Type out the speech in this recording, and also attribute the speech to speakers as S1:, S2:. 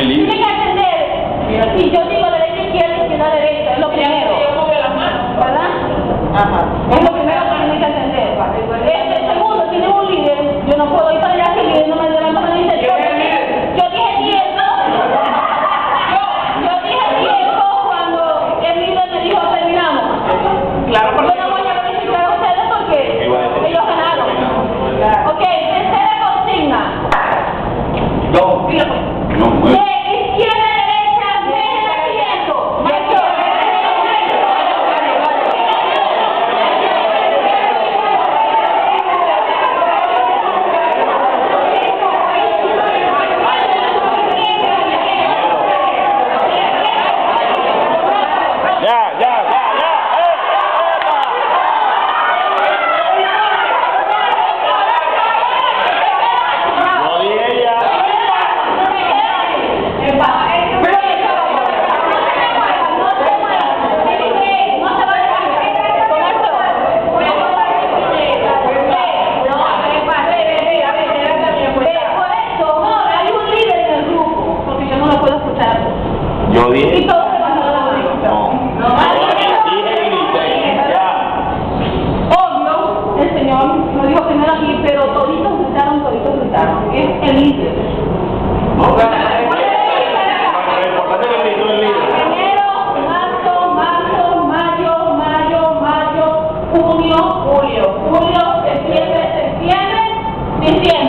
S1: Tiene que
S2: atender. Si yo digo derecha izquierda, izquierda derecha, es lo primero. ¿Verdad?
S3: Ajá.
S2: Es lo primero que tiene que atender. Este segundo tiene un líder. Yo no puedo ir para allá si el líder no me dio la mano ni se yo, yo dije tiempo. Yo, yo dije tiempo cuando el líder me dijo terminamos.
S3: Claro,
S2: porque. Yo no voy a verificar a ustedes porque
S1: ellos ganaron. Claro.
S2: Ok, tercera consigna.
S1: Dos. Pues. No, no. Y
S2: todos se van a la No.
S1: No, no.
S2: Obvio, el Señor lo dijo primero aquí, pero toditos gritaron, toditos gritaron. Es el líder.
S1: No,
S2: Julio, julio, septiembre, septiembre, diciembre.